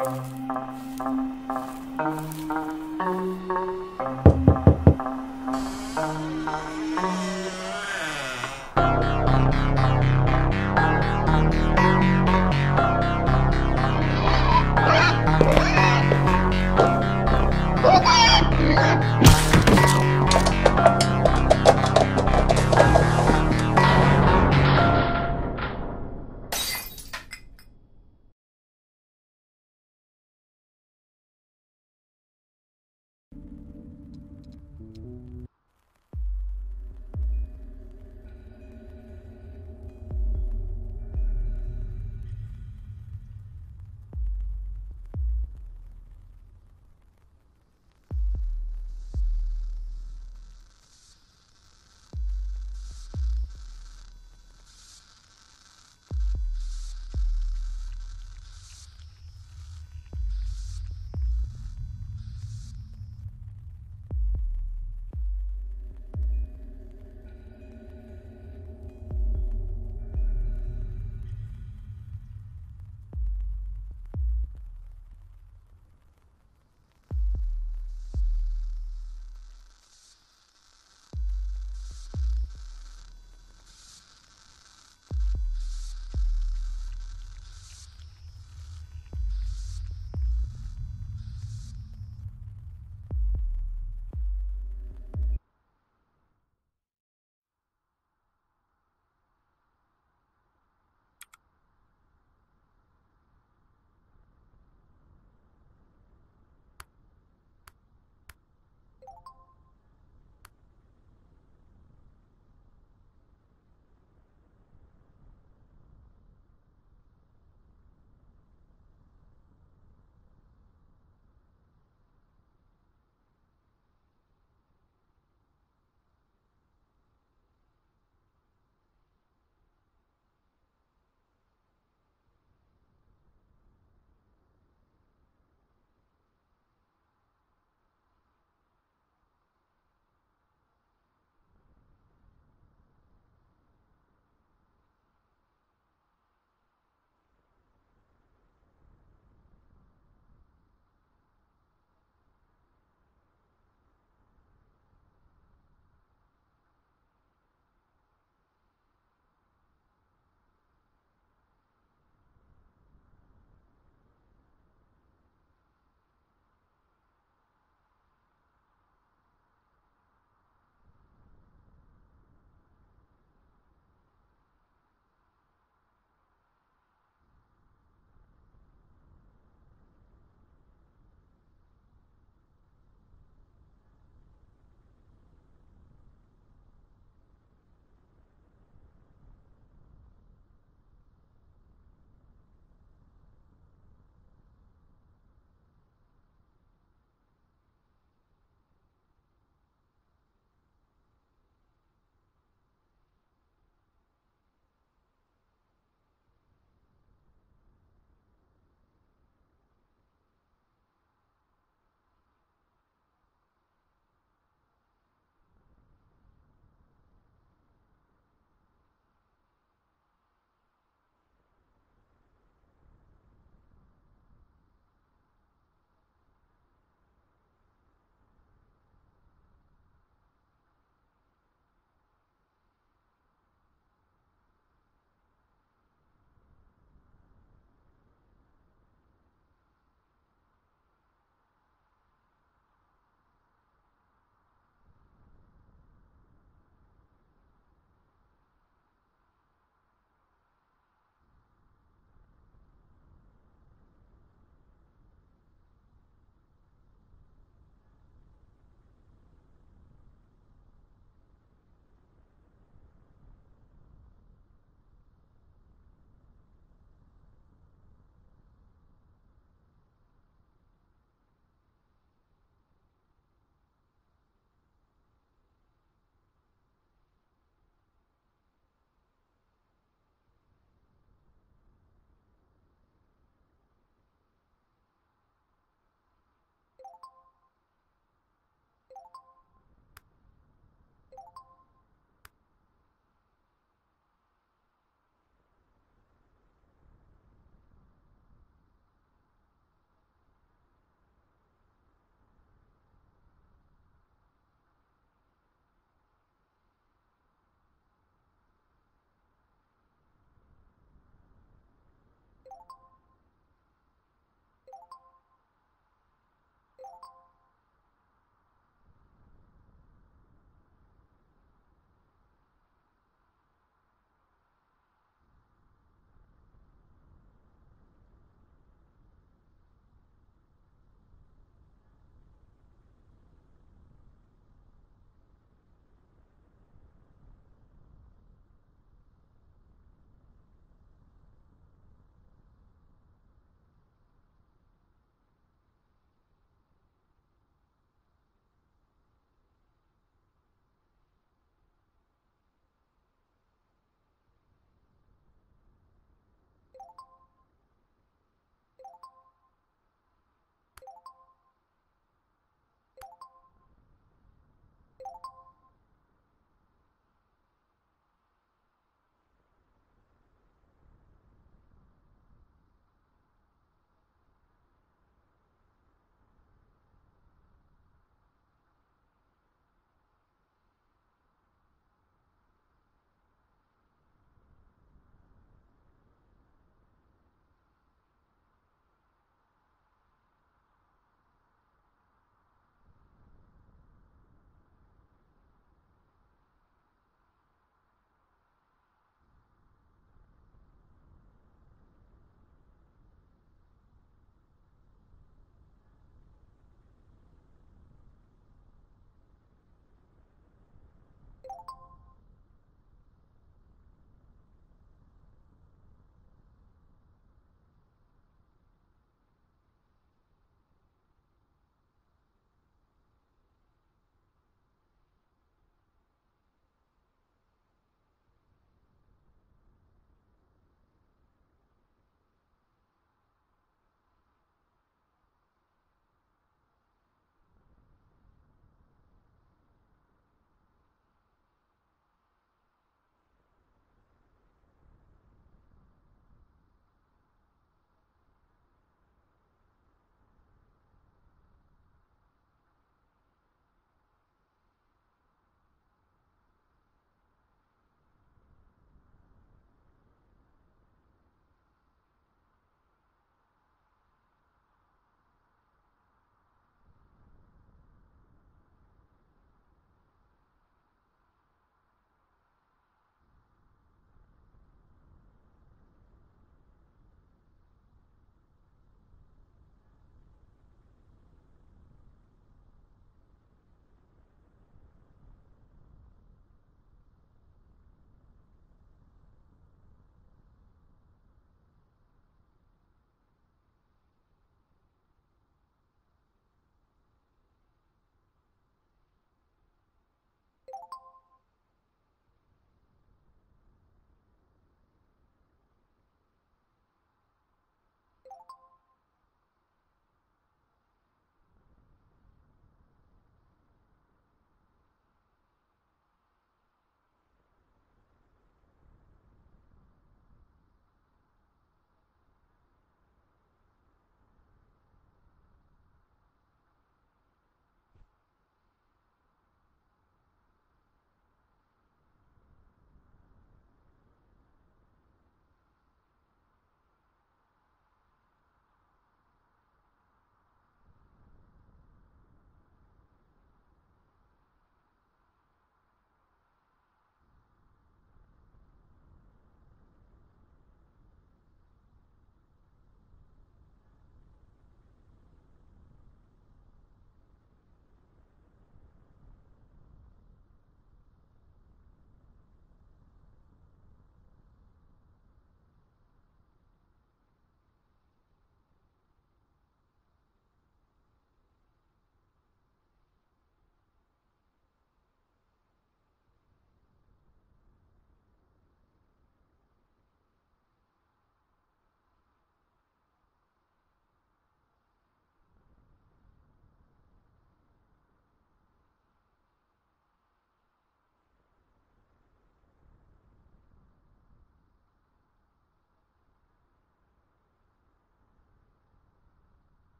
Thank you.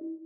you.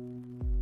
You